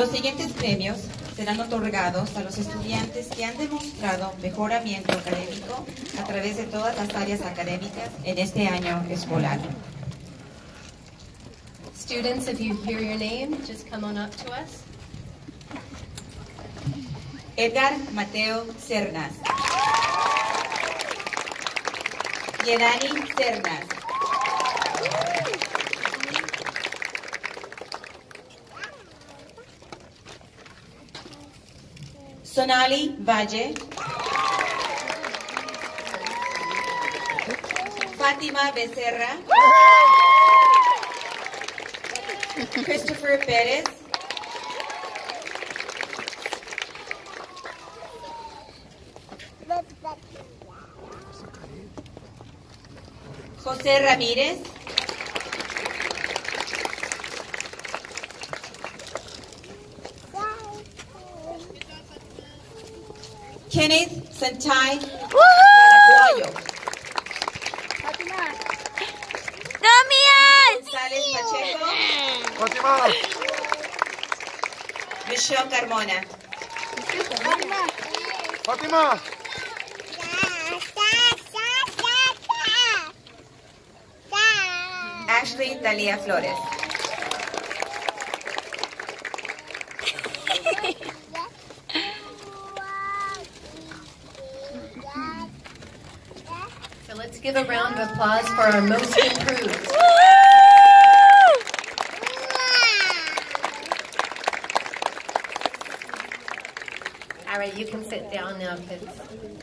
Los siguientes premios serán otorgados a los estudiantes que han demostrado mejoramiento académico a través de todas las áreas académicas en este año escolar. Students, if you hear your name, just come on up to us. Edgar Mateo Cernas. Yenani Cernas. Sonali Valle. Fátima Becerra. Christopher Pérez. José Ramírez. Kenneth Santai Galaguayo. ¡Damián! González Pacheco. Fátima. Michelle Carmona. Fátima. Ashley Talia Flores. So let's give a round of applause for our most improved. All right, you can sit down now, kids.